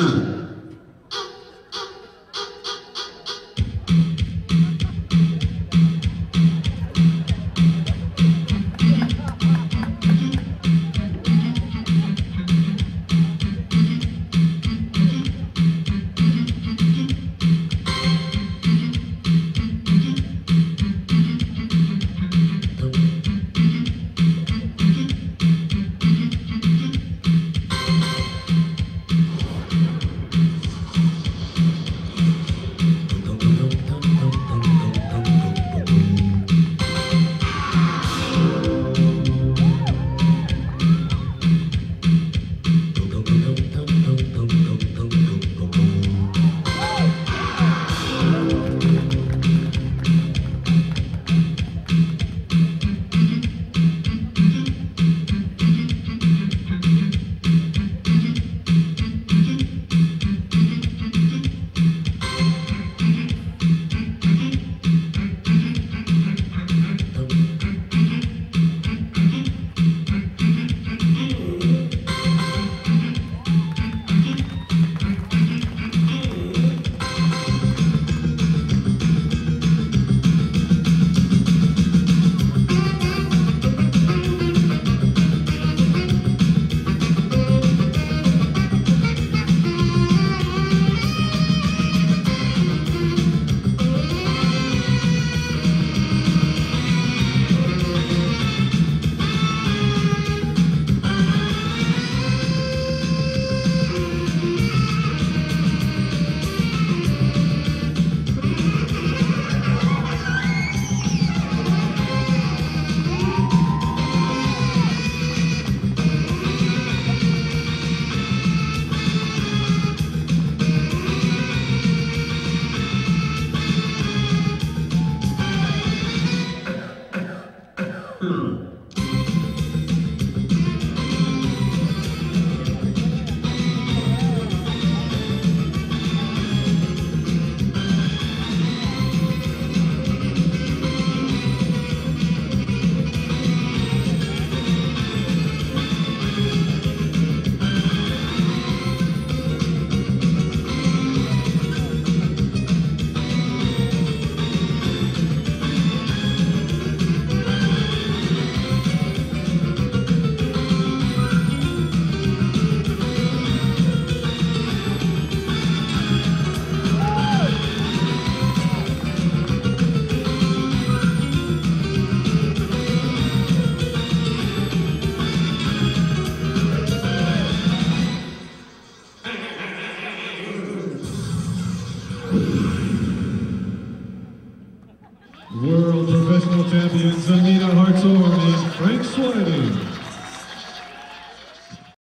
understood World Professional Champion Zanina Hartshorn and Frank Swiney.